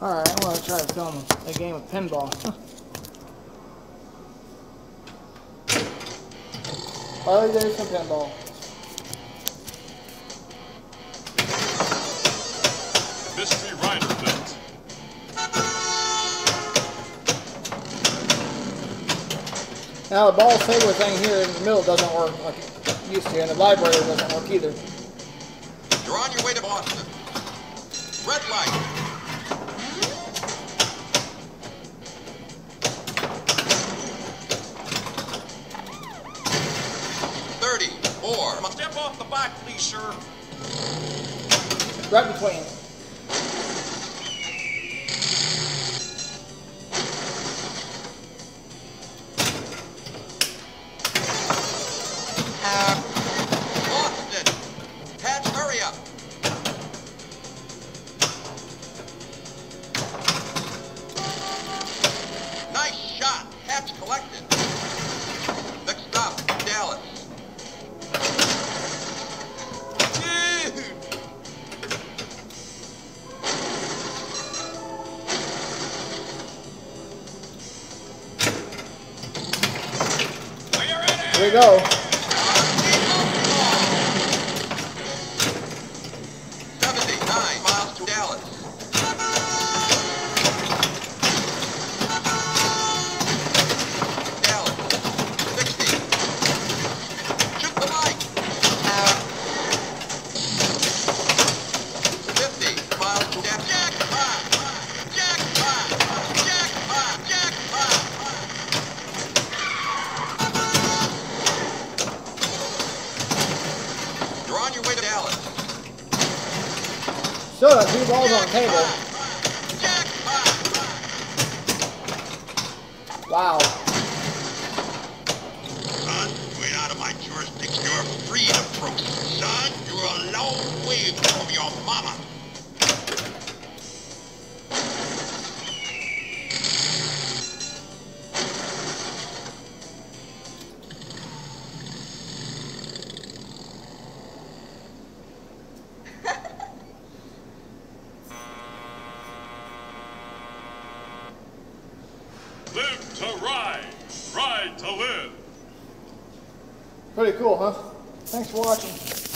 Alright, I'm gonna try to film a game of pinball. Harley Davidson pinball. Mystery Rider Belt. Now the ball saver thing here in the middle doesn't work like it used to, and the vibrator doesn't work either. You're on your way to Boston. Red light. Four. Step off the bike, please, sir. Right between. Here we go. Still got two balls on the table. Wow. Son, you're out of my jurisdiction. You're free to approach. Son, you're a long way from your mama. Live to ride. Ride to live. Pretty cool, huh? Thanks for watching.